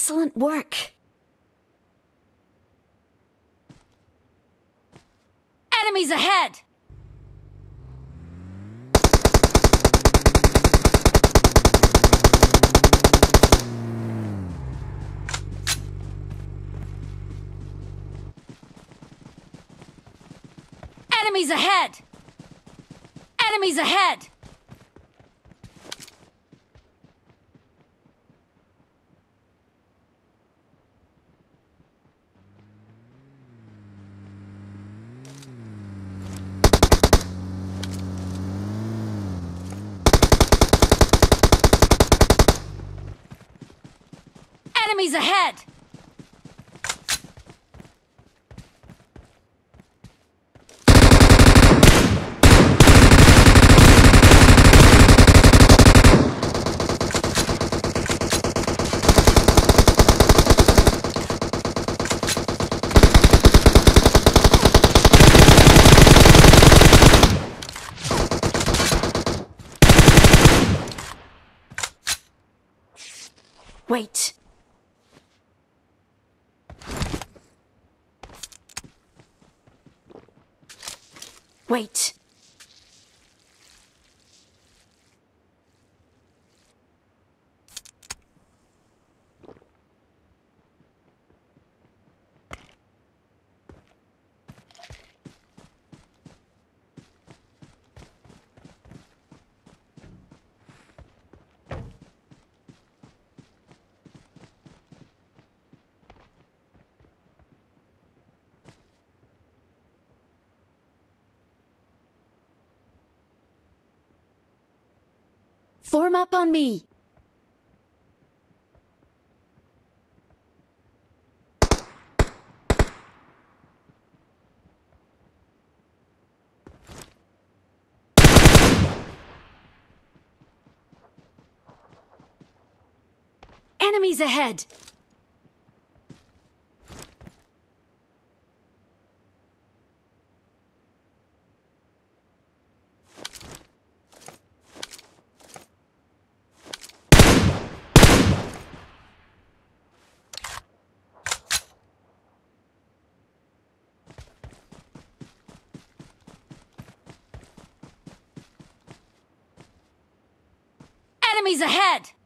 Excellent work. Enemies ahead! Enemies ahead! Enemies ahead! Enemies ahead! Wait. Wait. Form up on me. Enemies ahead! Enemies ahead!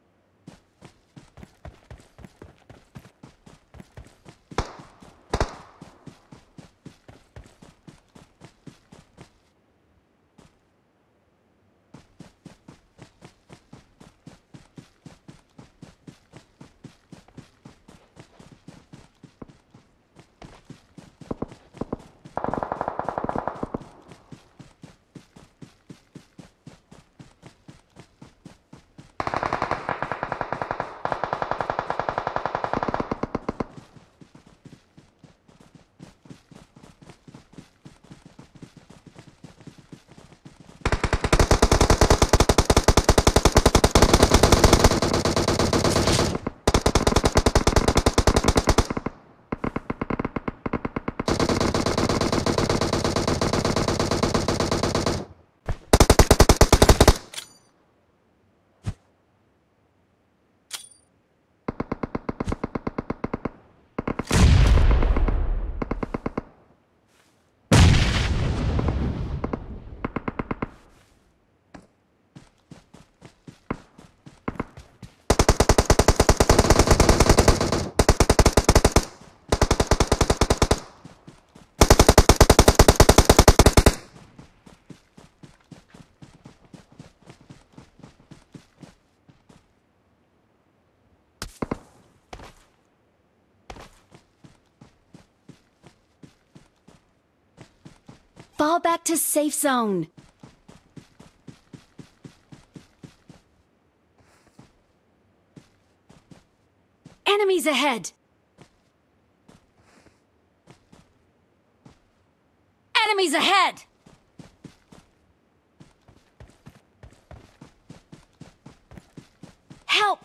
Fall back to safe zone. Enemies ahead! Enemies ahead! Help!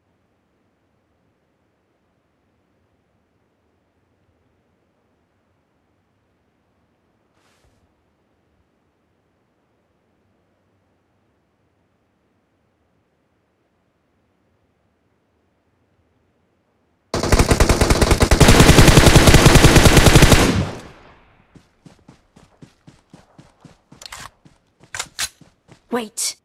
Wait.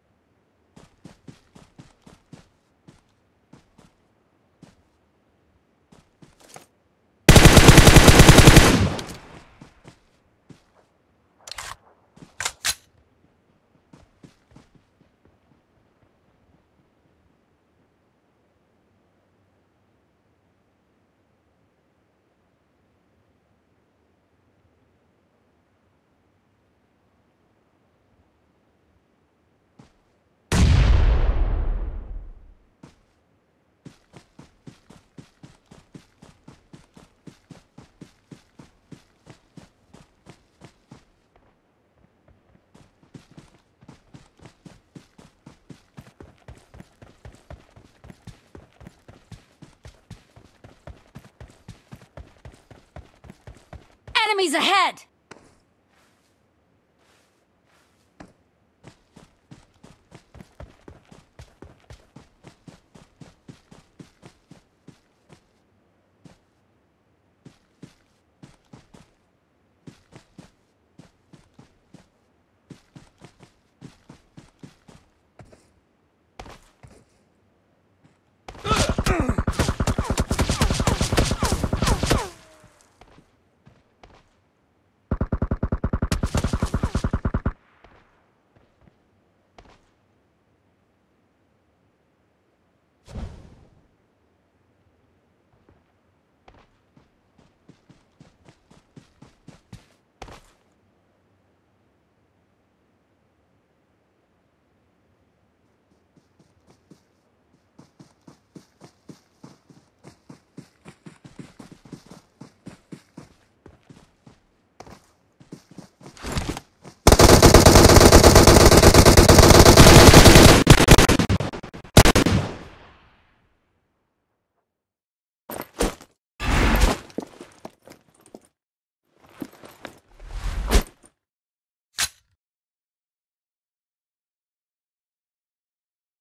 Enemies ahead!